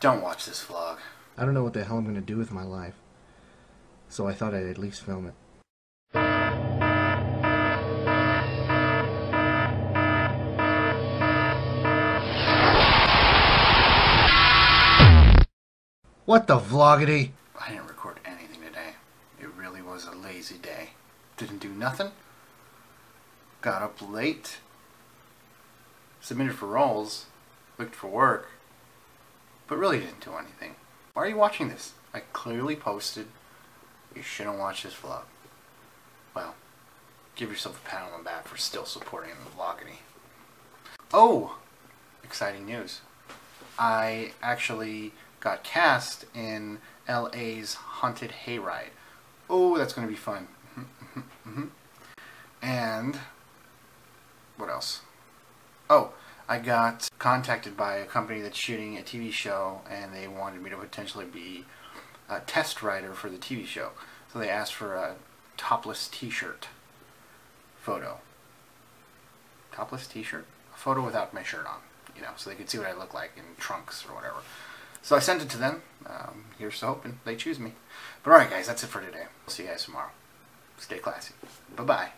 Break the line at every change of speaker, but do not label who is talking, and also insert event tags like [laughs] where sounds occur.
Don't watch this vlog.
I don't know what the hell I'm going to do with my life. So I thought I'd at least film it. What the vloggity?
I didn't record anything today. It really was a lazy day. Didn't do nothing. Got up late. Submitted for roles. Looked for work. But really didn't do anything. Why are you watching this? I clearly posted. You shouldn't watch this vlog. Well, give yourself a pat on the back for still supporting the vloggity. Oh! Exciting news. I actually got cast in LA's Haunted Hayride. Oh, that's going to be fun. [laughs] and what else? I got contacted by a company that's shooting a TV show, and they wanted me to potentially be a test writer for the TV show. So they asked for a topless T-shirt photo. Topless T-shirt, a photo without my shirt on, you know, so they could see what I look like in trunks or whatever. So I sent it to them. Um, here's to hoping they choose me. But alright, guys, that's it for today. We'll see you guys tomorrow. Stay classy. Bye bye.